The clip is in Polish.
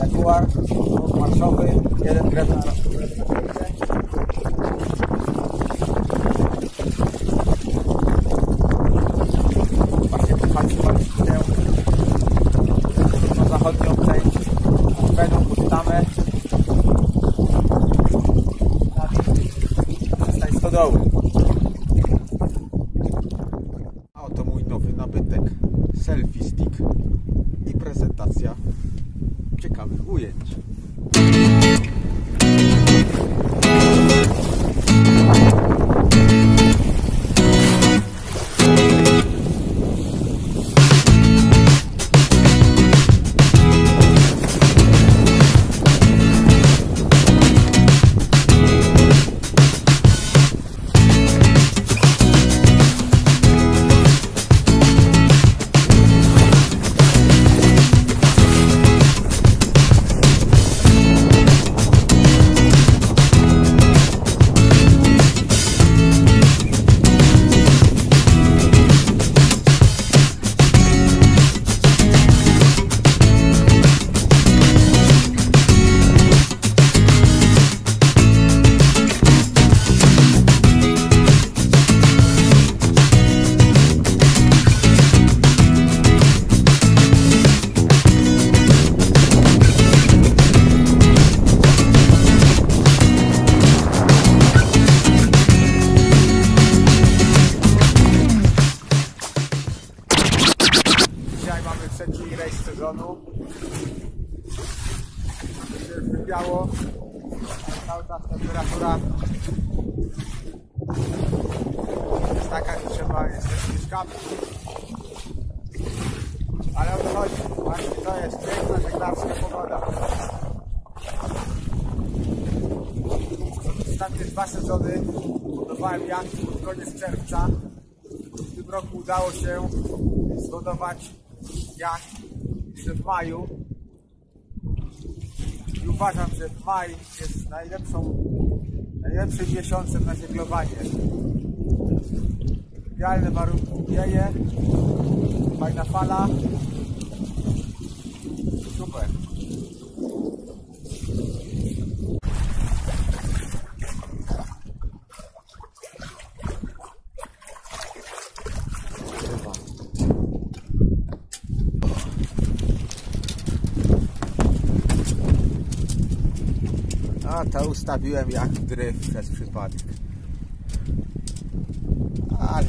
Jaguar, marszowy, jeden grefna. Ciekawych ujęć. Trzeci rejs sezonu. Się wybiało. Cały czas temperatura jest taka, że trzeba jest mieć kapki. Ale o to chodzi. Właśnie to jest piękna żeglarska pogoda. Ostatnie dwa sezony budowałem jacht pod koniec czerwca. W tym roku udało się zbudować jacht jeszcze w maju. I uważam, że maj jest najlepszą, najlepszym miesiącem na żeglowanie. Idealne warunki, wieje, fajna fala. To ustawiłem jak dryf przez przypadek. Ale